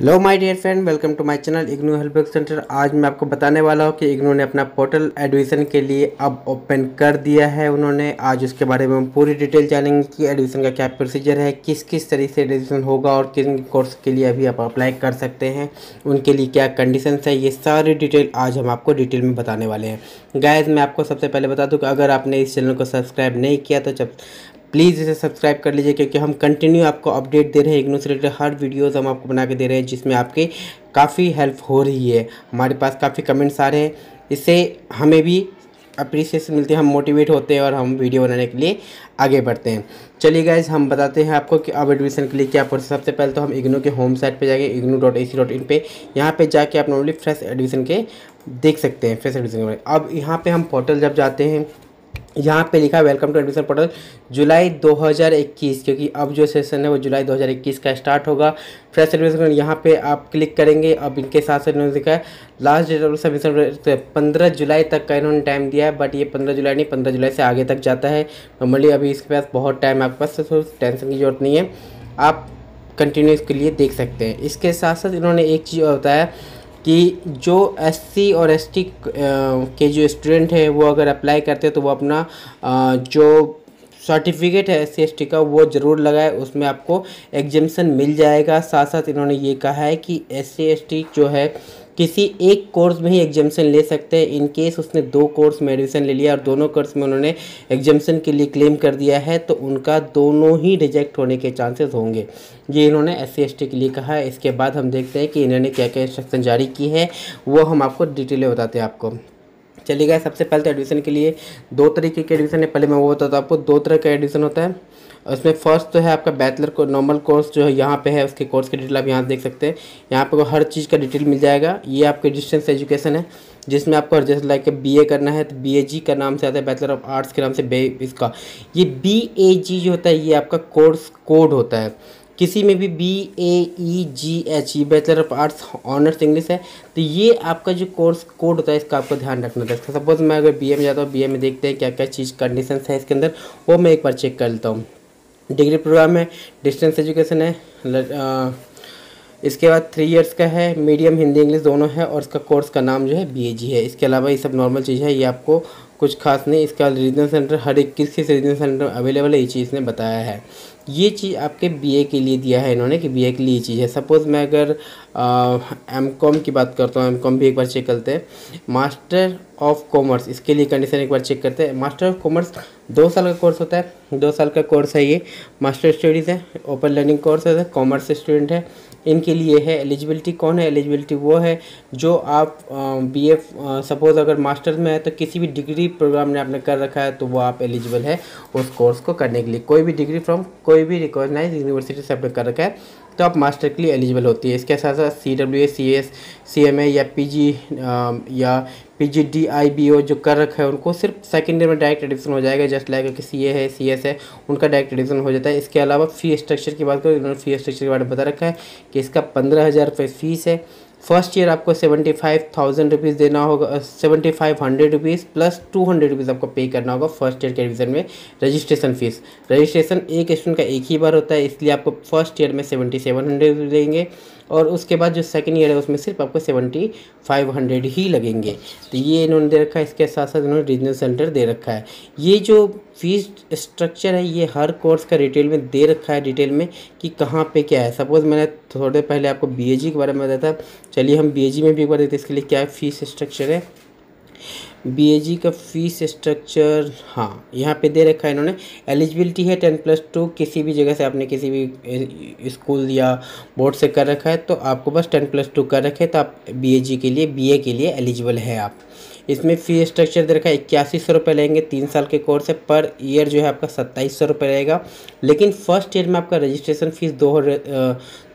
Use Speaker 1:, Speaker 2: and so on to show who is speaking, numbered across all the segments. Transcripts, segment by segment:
Speaker 1: Hello my dear friend welcome to my channel IGNOU help centre आज मैं आपको बताने वाला हूँ कि इग्नू ने अपना पोर्टल एडमिशन के लिए अब ओपन कर दिया है उन्होंने। आज उसके बारे में हम पूरी डिटेल जानेंगे कि एडमिशन का क्या प्रोसीजर है किस किस तरीके से एडमिशन होगा और किन कोर्स के लिए अभी आप अप्लाई कर सकते हैं, उनके लिए क्या कंडीशन है, ये सारी डिटेल आज हम आपको डिटेल में बताने वाले हैं। गायज मैं आपको सबसे पहले बता दूँ कि अगर आपने इस चैनल को सब्सक्राइब नहीं किया तो जब प्लीज़ इसे सब्सक्राइब कर लीजिए क्योंकि हम कंटिन्यू आपको अपडेट दे रहे हैं इग्नू से रिलेटेड हर वीडियोज़ हम आपको बना के दे रहे हैं, जिसमें आपके काफ़ी हेल्प हो रही है। हमारे पास काफ़ी कमेंट्स आ रहे हैं। इससे हमें भी अप्रिसिएशन मिलती है, हम मोटिवेट होते हैं और हम वीडियो बनाने के लिए आगे बढ़ते हैं। चलिए गाइज़ हम बताते हैं आपको कि अब एडमिशन के लिए क्या प्रोसेस सबसे पहले तो हम इग्नू के होम साइट पे जाएँगे IGNOU dot A C dot in पर यहाँ पर जाके आप नॉर्मली फ्रेश एडमिशन के देख सकते हैं फ्रेश एडमिशन के अब यहाँ पर हम पोर्टल जब जाते हैं यहाँ पे लिखा welcome to admission portal July 2021 क्योंकि अब जो सेशन है वो जुलाई 2021 का स्टार्ट होगा। फ्रेश एडमिशन यहाँ पे आप क्लिक करेंगे, अब इनके साथ साथ इन्होंने लिखा है लास्ट डेट ऑफ़ सबमिशन पंद्रह जुलाई तक का इन्होंने टाइम दिया है बट ये पंद्रह जुलाई नहीं, पंद्रह जुलाई से आगे तक जाता है। नॉर्मली अभी इसके पास बहुत टाइम आपके पास तो टेंशन की ज़रूरत नहीं है। आप कंटिन्यू इसके लिए देख सकते हैं। इसके साथ साथ इन्होंने एक चीज़ और बताया कि जो एससी और एसटी के जो स्टूडेंट हैं, वो अगर अप्लाई करते हैं तो वो अपना जो सर्टिफिकेट है एस सी का, वो ज़रूर लगाए। उसमें आपको एग्जामेशन मिल जाएगा। साथ साथ इन्होंने ये कहा है कि एस सी जो है किसी एक कोर्स में ही एग्जामेशन ले सकते हैं। इन केस उसने दो कोर्स में एडमिशन ले लिया और दोनों कोर्स में उन्होंने एग्जामेशन के लिए क्लेम कर दिया है तो उनका दोनों ही रिजेक्ट होने के चांसेस होंगे। ये इन्होंने एस सी के लिए कहा है। इसके बाद हम देखते हैं कि इन्होंने क्या क्या इंस्ट्रक्शन जारी की है। वो हम आपको डिटेल में बताते हैं आपको। चलिए गए सबसे पहले तो एडमिशन के लिए दो तरीके के एडमिशन है। पहले मैं वो बताता हूँ आपको। दो तरह का एडमिशन होता है। उसमें फ़र्स्ट तो है आपका बैचलर को नॉर्मल कोर्स जो है, यहाँ पे है, उसके कोर्स की डिटेल आप यहाँ देख सकते हैं। यहाँ पे हर चीज़ का डिटेल मिल जाएगा। ये आपके डिस्टेंस एजुकेशन है, जिसमें आपको जैसे लाइक बी ए करना है तो बी ए जी का नाम से आता है बैचलर ऑफ़ आर्ट्स के नाम से बे इसका। ये बी ए जी जो होता है, ये आपका कोर्स कोड होता है। किसी में भी B A E G H E bachelor of arts honours English है। तो ये आपका जो कोर्स कोड होता है, इसका आपको ध्यान रखना था सपोज़ मैं अगर बी ए में जाता हूँ बी ए में देखते हैं क्या क्या चीज़ कंडीशन है इसके अंदर, वो मैं एक बार चेक कर लेता हूँ। डिग्री प्रोग्राम है, डिस्टेंस एजुकेशन है इसके बाद थ्री इयर्स का है मीडियम हिंदी इंग्लिश दोनों है और इसका कोर्स का नाम जो है बी है। इसके अलावा ये सब नॉर्मल चीज़ है, ये आपको कुछ खास नहीं, इसका रीजनल सेंटर हर एक किस किस रीजनल सेंटर अवेलेबल है, ये चीज़ ने बताया है। ये चीज़ आपके बीए के लिए दिया है इन्होंने कि बीए के लिए ये चीज़ है। सपोज़ मैं अगर एम कॉम की बात करता हूँ एम कॉम भी एक बार चेक करते हैं। मास्टर ऑफ़ कॉमर्स इसके लिए कंडीशन एक बार चेक करते हैं। मास्टर ऑफ़ कॉमर्स दो साल का कोर्स होता है। दो साल का कोर्स है ये। मास्टर स्टडीज़ है ओपन लर्निंग कोर्स है कॉमर्स स्टूडेंट है। इनके लिए है एलिजिबिलिटी कौन है? एलिजिबिलिटी वो है जो आप बी एफ़ सपोज़ अगर मास्टर्स में है तो किसी भी डिग्री प्रोग्राम ने आपने कर रखा है तो वो आप एलिजिबल है उस कोर्स को करने के लिए। कोई भी डिग्री फ्रॉम कोई भी रिकॉग्नाइज यूनिवर्सिटी से आपने कर रखा है तो आप मास्टर के लिए एलिजिबल होती है। इसके साथ साथ C W A C S C M A या पी जी या P G D I B O जो कर रखा है, उनको सिर्फ़ सेकेंड ईयर में डायरेक्ट एडिशन हो जाएगा। जस्ट लाइक कि सी ए है सी एस है, उनका डायरेक्ट एडिशन हो जाता है। इसके अलावा फ़ी स्ट्रक्चर की बात करें, उन्होंने फ़ी स्ट्रक्चर के बारे में बता रखा है कि इसका पंद्रह हज़ार रुपये फ़ीस है। फ़र्स्ट ईयर आपको सेवेंटी फाइव थाउज़ेंड रुपीज़ देना होगा seventy five hundred rupees plus two hundred rupees आपको पे करना होगा फ़र्स्ट ईयर के एडमिशन में रजिस्ट्रेशन फ़ीस। रजिस्ट्रेशन एक स्टूडेंट का एक ही बार होता है, इसलिए आपको फ़र्स्ट ईयर में सेवेंटी सेवन हंड्रेड देंगे। और उसके बाद जो सेकेंड ईयर है, उसमें सिर्फ़ आपको सेवेंटी फाइव हंड्रेड ही लगेंगे। तो ये इन्होंने दे रखा है, इसके साथ साथ इन्होंने रीजनल सेंटर दे रखा है। ये जो फ़ीस स्ट्रक्चर है, ये हर कोर्स का डिटेल में दे रखा है डिटेल में कि कहाँ पे क्या है। सपोज़ मैंने थोड़े पहले आपको बी के बारे में बताया था। चलिए हम बी में भी एक बार देखते इसके लिए क्या फ़ीस स्ट्रक्चर है। बी का फ़ीस स्ट्रक्चर हाँ यहाँ पे दे रखा है इन्होंने। एलिजिबिलिटी है टेन प्लस टू किसी भी जगह से आपने किसी भी स्कूल या बोर्ड से कर रखा है तो आपको बस टेन प्लस टू कर रखे तो आप बी के लिए बीए के लिए एलिजिबल है आप। इसमें फ़ी स्ट्रक्चर दे रखा है, इक्यासी सौ रुपये लेंगे, तीन साल के कोर्स है पर ईयर जो है आपका सत्ताईस सौ रुपये रहेगा। लेकिन फ़र्स्ट ईयर में आपका रजिस्ट्रेशन फ़ीस दो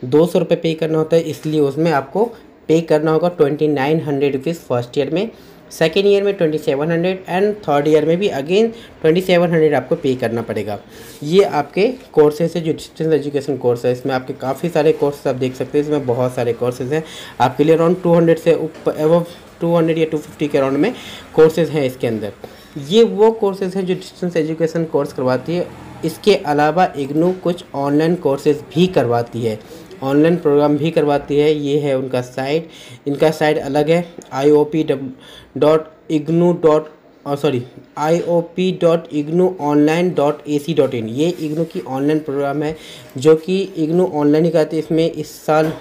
Speaker 1: दो सौ रुपये पे करना होता है, इसलिए उसमें आपको पे करना होगा twenty nine hundred rupees first year में। सेकेंड ईयर में twenty seven hundred and third year में भी अगेन ट्वेंटी सेवन हंड्रेड आपको पे करना पड़ेगा। ये आपके कोर्सेज है, जो डिस्टेंस एजुकेशन कोर्स है, इसमें आपके काफ़ी सारे कोर्सेज आप देख सकते हैं, इसमें बहुत सारे कोर्सेज हैं। आपके लिए अराउंड टू हंड्रेड से ऊपर एवं टू हंड्रेड या टू फिफ्टी के अराउंड में कोर्सेज हैं इसके अंदर। ये वो कोर्सेज हैं जो डिस्टेंस एजुकेशन कोर्स करवाती है। इसके अलावा इग्नू कुछ ऑनलाइन कोर्सेज भी करवाती है। ऑनलाइन प्रोग्राम भी करवाती है, ये है उनका साइट। इनका साइट अलग है I O P dot IGNOU dot और sorry I O P dot IGNOU online dot A C dot in ये इग्नू की ऑनलाइन प्रोग्राम है, जो कि इग्नू ऑनलाइन ही करती है। इसमें इस साल,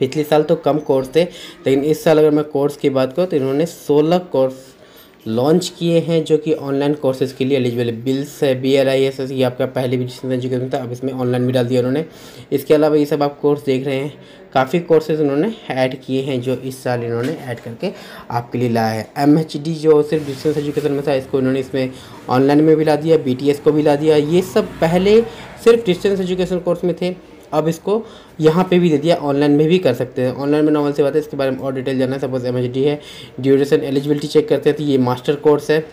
Speaker 1: पिछले साल तो कम कोर्स थे, लेकिन इस साल अगर मैं कोर्स की बात करूँ तो इन्होंने सोलह कोर्स लॉन्च किए हैं जो कि ऑनलाइन कोर्सेज के लिए एलिजिबल बिल्स है B L I S S ये आपका पहले भी डिस्टेंस एजुकेशन था, अब इसमें ऑनलाइन भी डाल दिया उन्होंने। इसके अलावा ये सब आप कोर्स देख रहे हैं। काफ़ी कोर्सेज उन्होंने ऐड किए हैं जो इस साल इन्होंने ऐड करके आपके लिए लाया है। एम एच डी जो सिर्फ़ डिस्टेंस एजुकेशन में था, इसको इन्होंने इसमें ऑनलाइन में भी ला दिया बी टी एस को भी ला दिया। ये सब पहले सिर्फ़ डिस्टेंस एजुकेशन कोर्स में थे। अब इसको यहाँ पे भी दे दिया ऑनलाइन में भी कर सकते हैं। ऑनलाइन में नॉर्मल से बात है, इसके बारे में और डिटेल जानना है सपोज़ एम है ड्यूरेशन एलिजिबिलिटी चेक करते हैं तो ये मास्टर कोर्स है।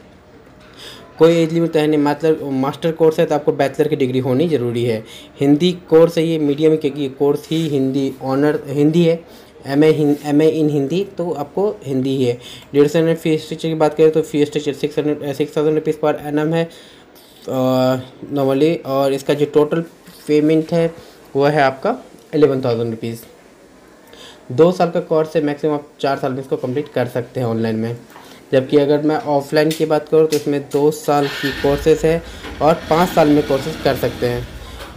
Speaker 1: कोई एज लिमिट है नहीं मतलब मास्टर कोर्स है तो आपको बैचलर की डिग्री होनी ज़रूरी है। हिंदी कोर्स है ये मीडियम क्योंकि कोर्स ही हिंदी ऑनर हिंदी है। M A M A in Hindi तो आपको हिंदी ही है। ड्यूरेशन फ़ी स्ट्रक्चर की बात करें तो fee structure six hundred six thousand rupees per annum. Normally और इसका जो टोटल पेमेंट है वो है आपका एलेवन थाउज़ेंड रुपीज़ दो साल का कोर्स है मैक्सिमम आप चार साल में इसको कंप्लीट कर सकते हैं ऑनलाइन में। जबकि अगर मैं ऑफलाइन की बात करूँ तो इसमें दो साल की कोर्सेज है और पाँच साल में कोर्सेज कर सकते हैं।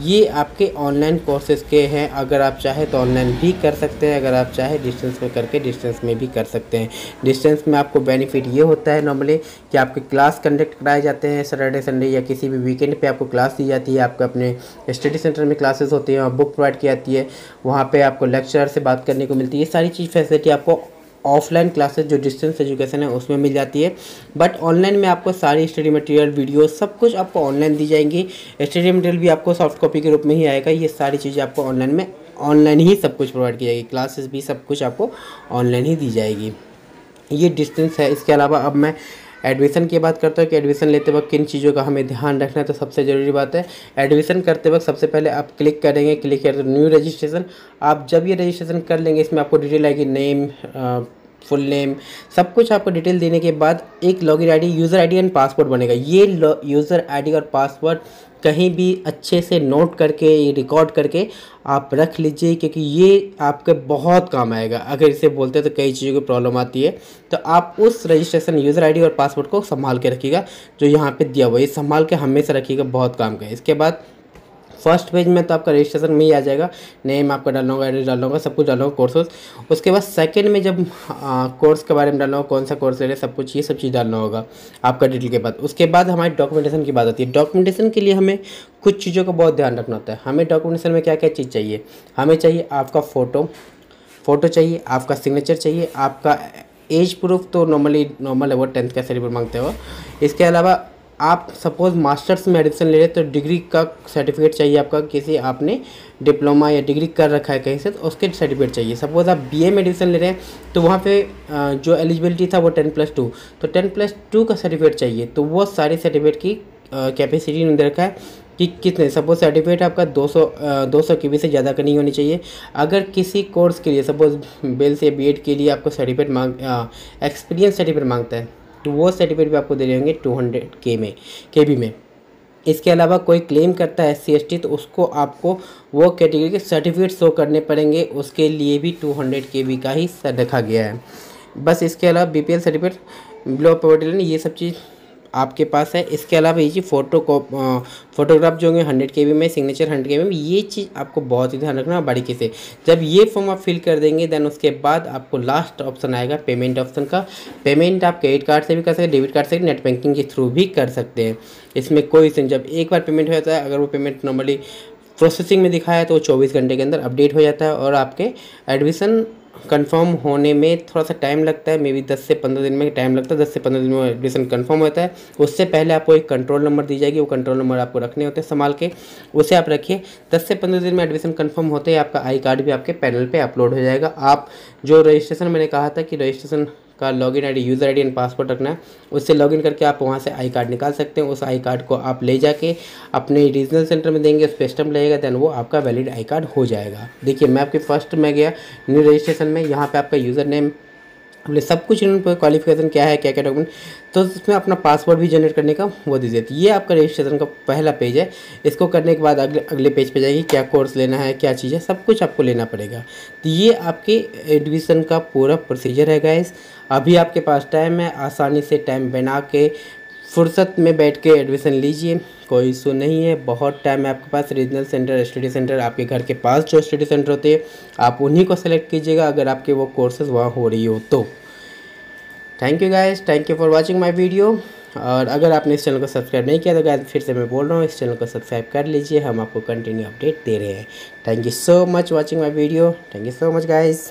Speaker 1: ये आपके ऑनलाइन कोर्सेज के हैं। अगर आप चाहें तो ऑनलाइन भी कर सकते हैं, अगर आप चाहें डिस्टेंस में करके डिस्टेंस में भी कर सकते हैं। डिस्टेंस में आपको बेनिफिट ये होता है नॉर्मली कि आपके क्लास कंडक्ट कराए जाते हैं सैटरडे संडे या किसी भी वीकेंड पे आपको क्लास दी जाती है। आपको अपने स्टडी सेंटर में क्लासेस होती हैं और बुक प्रोवाइड की जाती है। वहाँ पर आपको लेक्चर से बात करने को मिलती है। ये सारी चीज़ फैसिलिटी आपको ऑफलाइन क्लासेस जो डिस्टेंस एजुकेशन है उसमें मिल जाती है। बट ऑनलाइन में आपको सारी स्टडी मटेरियल, वीडियो सब कुछ आपको ऑनलाइन दी जाएँगी। स्टडी मटेरियल भी आपको सॉफ्ट कॉपी के रूप में ही आएगा। ये सारी चीज़ें आपको ऑनलाइन में, ऑनलाइन ही सब कुछ प्रोवाइड की जाएगी। क्लासेस भी सब कुछ आपको ऑनलाइन ही दी जाएगी। ये डिस्टेंस है। इसके अलावा अब मैं एडमिशन की बात करता हूँ कि एडमिशन लेते वक्त किन चीज़ों का हमें ध्यान रखना है तो सबसे ज़रूरी बात है, एडमिशन करते वक्त सबसे पहले आप क्लिक करेंगे, क्लिक कर, न्यू रजिस्ट्रेशन। आप जब ये रजिस्ट्रेशन कर लेंगे, इसमें आपको डिटेल आएगी, नेम फुल नेम, सब कुछ आपको डिटेल देने के बाद एक login ID user ID and password बनेगा। ये यूज़र आईडी और पासवर्ड कहीं भी अच्छे से नोट करके, रिकॉर्ड करके आप रख लीजिए, क्योंकि ये आपके बहुत काम आएगा। अगर इसे बोलते हैं तो कई चीज़ों की प्रॉब्लम आती है। तो आप उस रजिस्ट्रेशन, यूज़र आईडी और पासवर्ड को संभाल के रखिएगा, जो यहाँ पे दिया हुआ है। संभाल के हमेशा रखिएगा, बहुत काम का इसके बाद फ़र्स्ट पेज में तो आपका रजिस्ट्रेशन में ही आ जाएगा। नेम आपका डालना होगा एड्रेस डालना होगा, सब कुछ डालना होगा कोर्सेज उसके बाद सेकंड में जब कोर्स के बारे में डालना होगा, कौन सा कोर्स ले रहे सब कुछ, ये सब चीज़ डालना होगा आपका डिटेल के बाद। उसके बाद हमारी डॉक्यूमेंटेशन की बात आती है। डॉक्यूमेंटेशन के लिए हमें कुछ चीज़ों का बहुत ध्यान रखना होता है। हमें डॉक्यूमेंटेशन में क्या क्या चीज़ चाहिए? हमें चाहिए आपका फ़ोटो फ़ोटो चाहिए, आपका सिग्नेचर चाहिए, आपका एज प्रूफ तो नॉर्मली नॉर्मल है, वो टेंथ का सर्टिफिकेट मांगते हो। इसके अलावा आप सपोज़ मास्टर्स में एडमिशन ले रहे तो डिग्री का सर्टिफिकेट चाहिए आपका, किसी आपने डिप्लोमा या डिग्री कर रखा है कहीं से तो उसके सर्टिफिकेट चाहिए। सपोज़ आप बीए में एडमिशन ले रहे हैं तो वहाँ पे जो एलिजिबिलिटी था वो टेन प्लस टू तो टेन प्लस टू का सर्टिफिकेट चाहिए तो वो सारी सर्टिफिकेट की कैपेसिटी ने रखा है कि कितने। सपोज़ सर्टिफिकेट आपका 200 दो सौ के बी से ज़्यादा का नहीं होनी चाहिए। अगर किसी कोर्स के लिए सपोज़ बेल्स या बी के लिए आपको सर्टिफिकेट मांग एक्सपीरियंस सर्टिफिकेट माँगता है तो वो सर्टिफिकेट भी आपको दे रहे होंगे टू हंड्रेड के में के बी में। इसके अलावा कोई क्लेम करता है एस सी तो उसको आपको वो कैटेगरी के सर्टिफिकेट शो करने पड़ेंगे। उसके लिए भी टू हंड्रेड के बी का ही रखा गया है। बस इसके अलावा B P L certificate below poverty ये सब चीज़ आपके पास है। इसके अलावा ये चीज़ फ़ोटो फोटोग्राफ जो होंगे हंड्रेड के में सिग्नेचर हंड्रेड के में, ये चीज़ आपको बहुत ही ध्यान रखना बारीकी से। जब ये फॉर्म आप फिल कर देंगे देन उसके बाद आपको लास्ट ऑप्शन आएगा पेमेंट ऑप्शन का। पेमेंट आप क्रेडिट कार्ड से भी कर सकते हैं डेबिट कार्ड से नेट बैंकिंग के थ्रू भी कर सकते हैं। इसमें कोई जब एक बार पेमेंट हो जाता है, अगर वो पेमेंट नॉर्मली प्रोसेसिंग में दिखाया है तो वो चौबीस घंटे के अंदर अपडेट हो जाता है और आपके एडमिशन कंफर्म होने में थोड़ा सा टाइम लगता है मे बी दस से पंद्रह दिन में टाइम लगता है, दस से पंद्रह दिन में एडमिशन कंफर्म होता है। उससे पहले आपको एक कंट्रोल नंबर दी जाएगी, वो कंट्रोल नंबर आपको रखने होते हैं संभाल के। उसे आप रखिए। दस से पंद्रह दिन में एडमिशन कन्फर्म होते ही आपका आई कार्ड भी आपके पैनल पर अपलोड हो जाएगा। आप जो रजिस्ट्रेशन मैंने कहा था कि रजिस्ट्रेशन का login ID user ID and password रखना है। उससे लॉगिन करके आप वहाँ से आई कार्ड निकाल सकते हैं। उस आई कार्ड को आप ले जाके अपने रीजनल सेंटर में देंगे, उस लगेगा दैन वो आपका वैलिड आई कार्ड हो जाएगा। देखिए, मैं आपके फ़र्स्ट में गया न्यू रजिस्ट्रेशन में, यहाँ पर आपका यूज़र नेम अपने सब कुछ इन्होंने क्वालिफिकेशन क्या है क्या क्या डॉक्यूमेंट तो इसमें अपना पासवर्ड भी जनरेट करने का वो दे देती है। ये आपका रजिस्ट्रेशन का पहला पेज है। इसको करने के बाद अगले अगले पेज पे जाएगी क्या कोर्स लेना है, क्या चीज़ है, सब कुछ आपको लेना पड़ेगा। तो ये आपके एडमिशन का पूरा प्रोसीजर है गाइस अभी आपके पास टाइम है, आसानी से टाइम बना के फुर्सत में बैठ के एडमिशन लीजिए, कोई इशू नहीं है। बहुत टाइम है आपके पास। रीजनल सेंटर स्टडी सेंटर आपके घर के पास जो स्टडी सेंटर होते हैं, आप उन्हीं को सेलेक्ट कीजिएगा अगर आपके वो कोर्सेज वहाँ हो रही हो तो। Thank you guys thank you for watching my video और अगर आपने इस चैनल को सब्सक्राइब नहीं किया तो गाइज़ फिर से मैं बोल रहा हूँ, इस चैनल को सब्सक्राइब कर लीजिए। हम आपको कंटिन्यू अपडेट दे रहे हैं। Thank you so much watching my video thank you so much guys